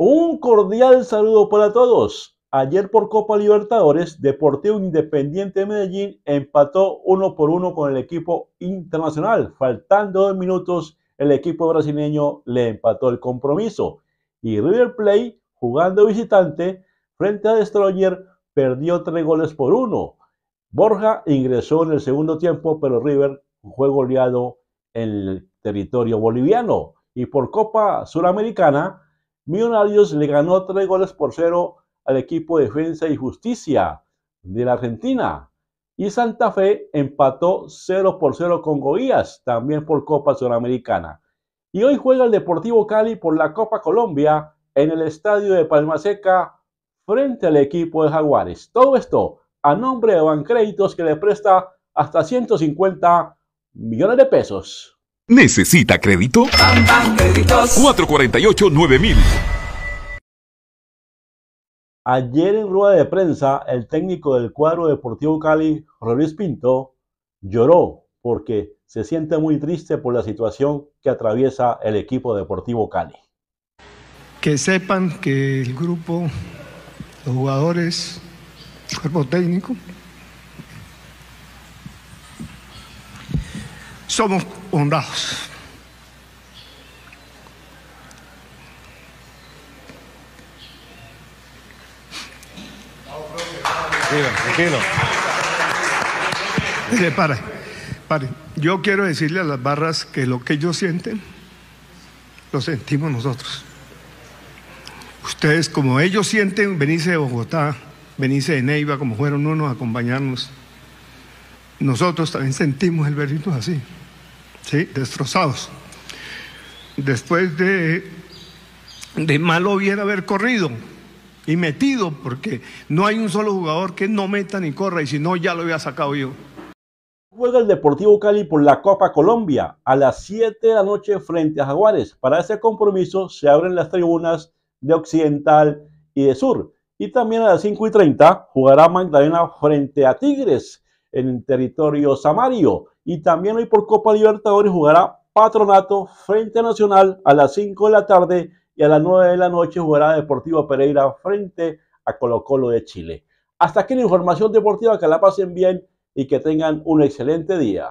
Un cordial saludo para todos. Ayer por Copa Libertadores, Deportivo Independiente de Medellín empató uno por uno con el equipo internacional. Faltando dos minutos, el equipo brasileño le empató el compromiso. Y River Plate, jugando visitante, frente a Destroyer, perdió tres goles por uno. Borja ingresó en el segundo tiempo, pero River fue goleado en el territorio boliviano. Y por Copa Suramericana, Millonarios le ganó tres goles por cero al equipo Defensa y Justicia de la Argentina. Y Santa Fe empató 0 por 0 con Goías, también por Copa Sudamericana. Y hoy juega el Deportivo Cali por la Copa Colombia en el estadio de Palma Seca frente al equipo de Jaguares. Todo esto a nombre de Bancréditos que le presta hasta 150 millones de pesos. ¿Necesita crédito? 448-9000. Ayer en rueda de prensa, el técnico del cuadro deportivo Cali, Luis Pinto, lloró porque se siente muy triste por la situación que atraviesa el equipo deportivo Cali. Que sepan que el grupo, los jugadores, el cuerpo técnico, somos honrados. Mire, pare, pare. Yo quiero decirle a las barras que lo que ellos sienten, lo sentimos nosotros. Ustedes, como ellos sienten venirse de Bogotá, venirse de Neiva, como fueron unos a acompañarnos, nosotros también sentimos el vernos así, ¿sí? destrozados. Después de, de malo bien haber corrido y metido, porque no hay un solo jugador que no meta ni corra, y si no, ya lo había sacado yo. Juega el Deportivo Cali por la Copa Colombia a las 7 de la noche frente a Jaguares. Para ese compromiso se abren las tribunas de Occidental y de Sur. Y también a las 5 y 30 jugará Magdalena frente a Tigres en territorio samario. Y también hoy por Copa Libertadores jugará Patronato frente a Nacional a las 5 de la tarde y a las 9 de la noche jugará Deportivo Pereira frente a Colo Colo de Chile. Hasta aquí la información deportiva, que la pasen bien y que tengan un excelente día.